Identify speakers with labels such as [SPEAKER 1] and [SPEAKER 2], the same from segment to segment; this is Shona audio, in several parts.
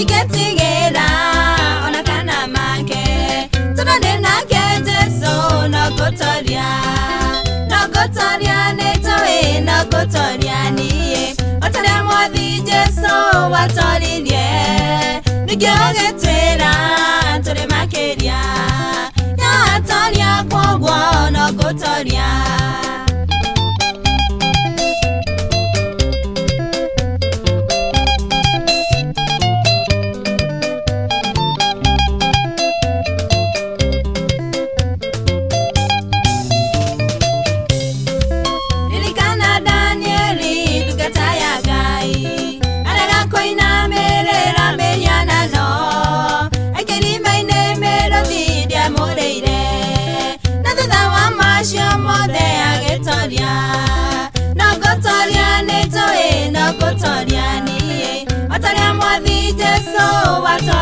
[SPEAKER 1] vikedzingela onakana make tovane nake jesu nogotoria nogotoria netowe nogotoria niye otoria mwothi jesu watoririe nigeogetwera tore makeria yatoria kwogwo nogotoria what's up.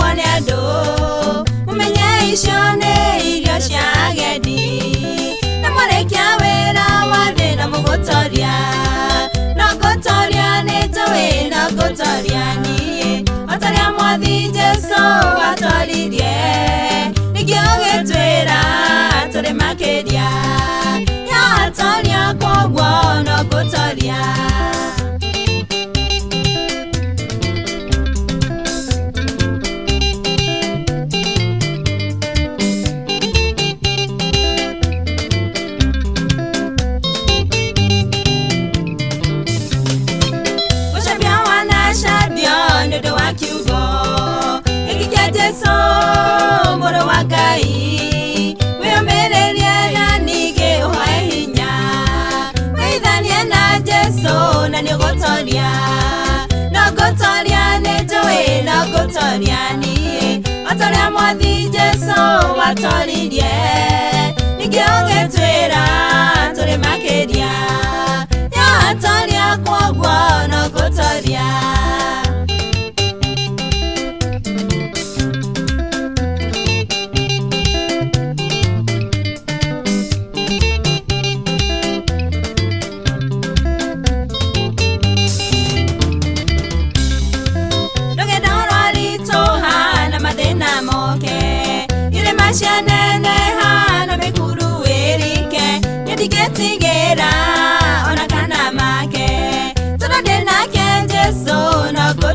[SPEAKER 1] mwone ado mumenye ishone iryo shageni namoreke awera wane namugotoria nogotoria nitowe nogotoriani otoria mwathi jeso watoririe nigiogetwera tore makeria yatoria kwoguo atolirie nigeogetwera tulemakeria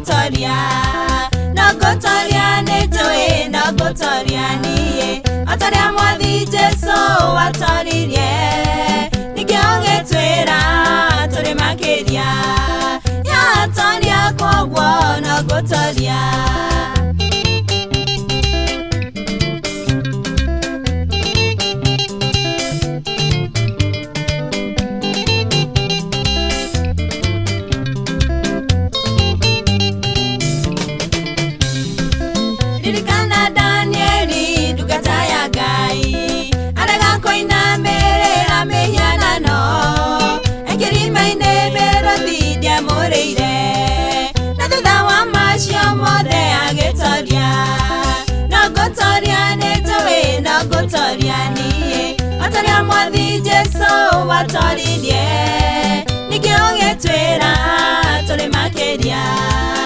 [SPEAKER 1] gotoria no gotoria nĩ tũĩ no gotoria niĩ atoria mwathi jesu atoria twathi jesu watwaririe nĩkĩo gĩtwĩra tũrĩ makĩria